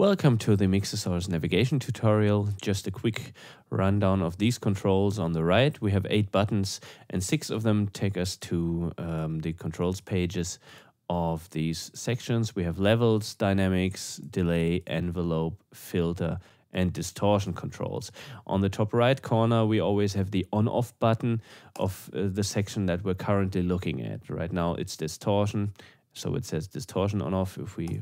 Welcome to the Mixosaurus navigation tutorial. Just a quick rundown of these controls. On the right we have eight buttons and six of them take us to um, the controls pages of these sections. We have levels, dynamics, delay, envelope, filter and distortion controls. On the top right corner we always have the on-off button of uh, the section that we're currently looking at. Right now it's distortion so it says distortion on off if we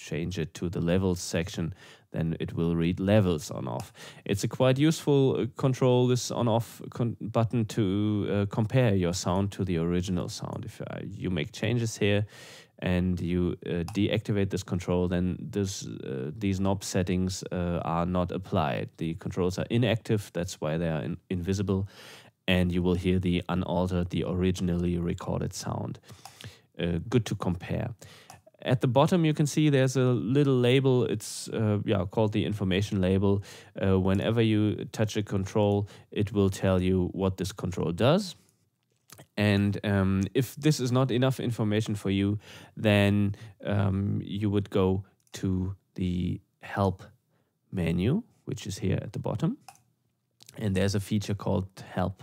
change it to the levels section, then it will read levels on off. It's a quite useful uh, control, this on off button to uh, compare your sound to the original sound. If uh, you make changes here and you uh, deactivate this control, then this, uh, these knob settings uh, are not applied. The controls are inactive, that's why they are in invisible, and you will hear the unaltered, the originally recorded sound. good to compare. At the bottom, you can see there's a little label. It's uh, yeah called the information label. Uh, whenever you touch a control, it will tell you what this control does. And um, if this is not enough information for you, then um, you would go to the help menu, which is here at the bottom. And there's a feature called help.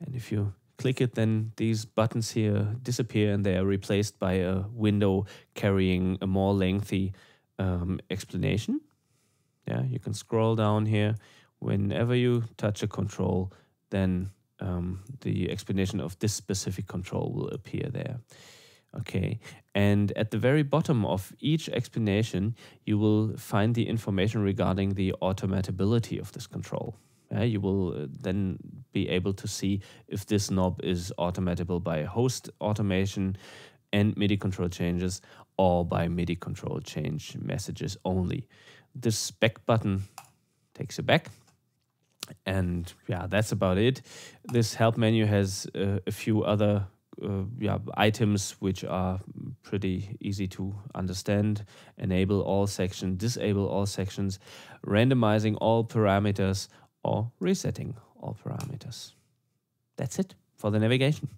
And if you click it, then these buttons here disappear and they are replaced by a window carrying a more lengthy um, explanation. Yeah, you can scroll down here. Whenever you touch a control, then um, the explanation of this specific control will appear there. Okay, and at the very bottom of each explanation, you will find the information regarding the automatability of this control. Uh, you will uh, then be able to see if this knob is automatable by host automation and MIDI control changes or by MIDI control change messages only. This back button takes you back. And yeah, that's about it. This help menu has uh, a few other uh, yeah, items which are pretty easy to understand. Enable all sections, disable all sections, randomizing all parameters, or resetting all parameters. That's it for the navigation.